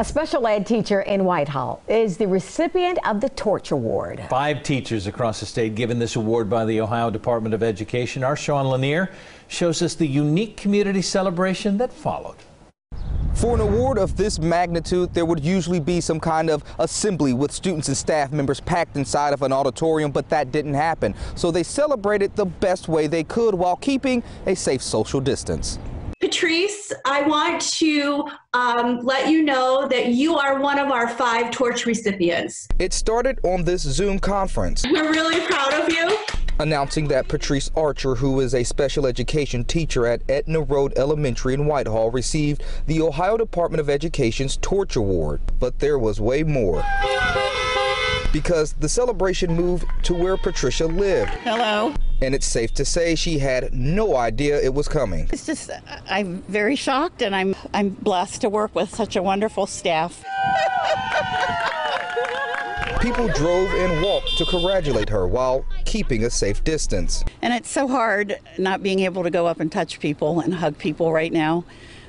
A special ed teacher in Whitehall is the recipient of the Torch Award. Five teachers across the state given this award by the Ohio Department of Education. Our Sean Lanier shows us the unique community celebration that followed. For an award of this magnitude, there would usually be some kind of assembly with students and staff members packed inside of an auditorium, but that didn't happen. So they celebrated the best way they could while keeping a safe social distance. Patrice, I want to um, let you know that you are one of our five torch recipients. It started on this Zoom conference. We're really proud of you. Announcing that Patrice Archer, who is a special education teacher at Etna Road Elementary in Whitehall, received the Ohio Department of Education's Torch Award. But there was way more because the celebration moved to where Patricia lived. Hello. And it's safe to say she had no idea it was coming. It's just I'm very shocked and I'm I'm blessed to work with such a wonderful staff. People drove and walked to congratulate her while keeping a safe distance. And it's so hard not being able to go up and touch people and hug people right now.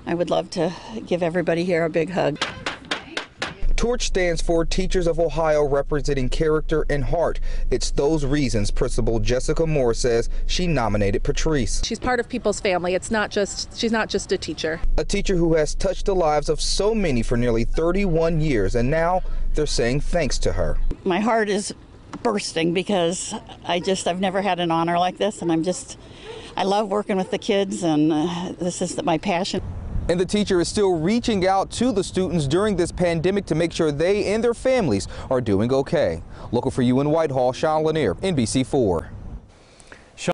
I would love to give everybody here a big hug. TORCH stands for Teachers of Ohio Representing Character and Heart. It's those reasons Principal Jessica Moore says she nominated Patrice. She's part of people's family. It's not just, she's not just a teacher. A teacher who has touched the lives of so many for nearly 31 years, and now they're saying thanks to her. My heart is bursting because I just, I've never had an honor like this, and I'm just, I love working with the kids, and uh, this is my passion. And the teacher is still reaching out to the students during this pandemic to make sure they and their families are doing okay. Local for you in Whitehall, Sean Lanier, NBC4.